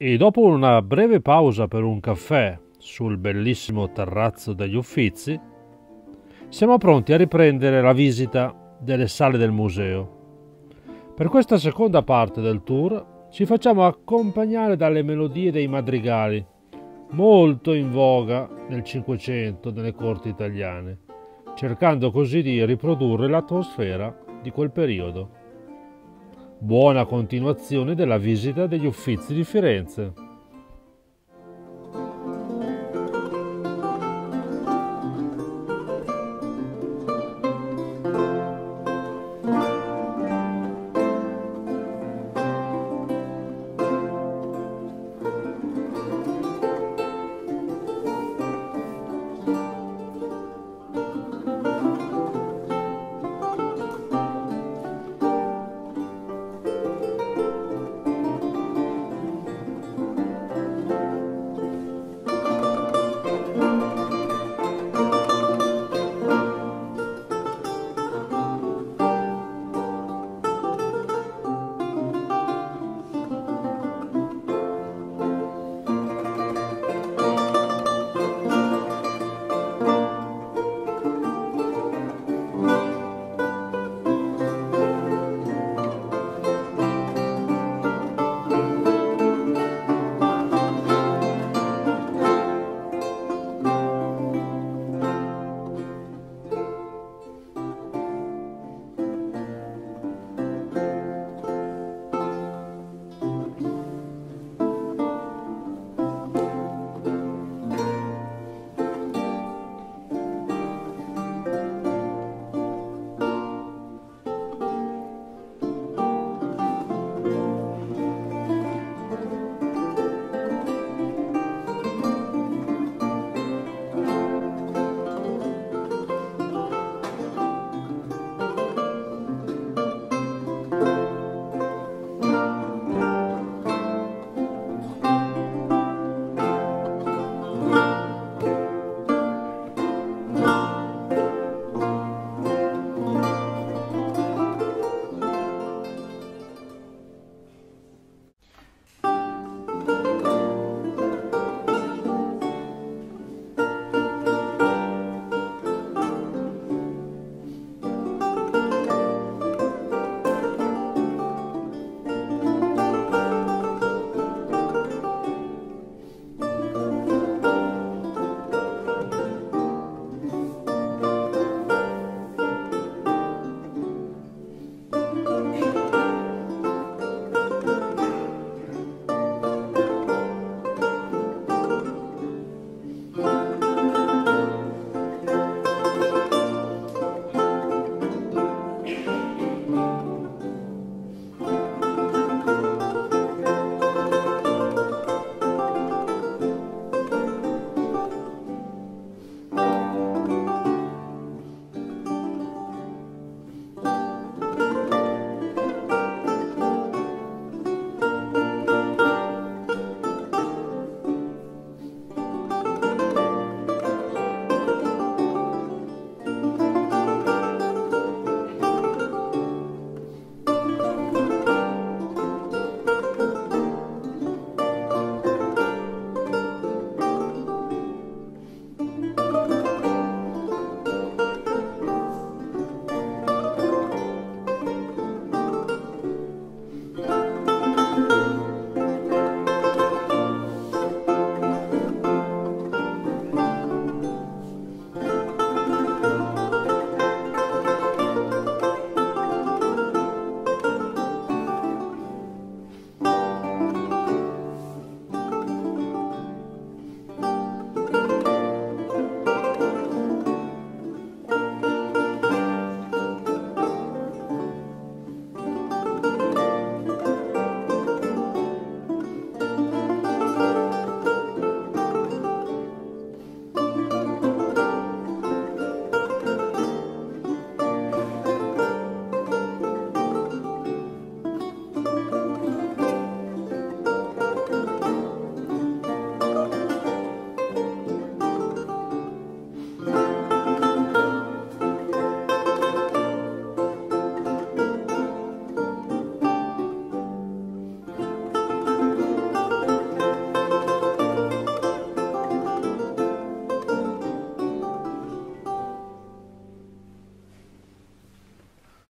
E dopo una breve pausa per un caffè sul bellissimo terrazzo degli Uffizi, siamo pronti a riprendere la visita delle sale del museo. Per questa seconda parte del tour ci facciamo accompagnare dalle melodie dei madrigali, molto in voga nel Cinquecento nelle corti italiane, cercando così di riprodurre l'atmosfera di quel periodo. Buona continuazione della visita degli Uffizi di Firenze.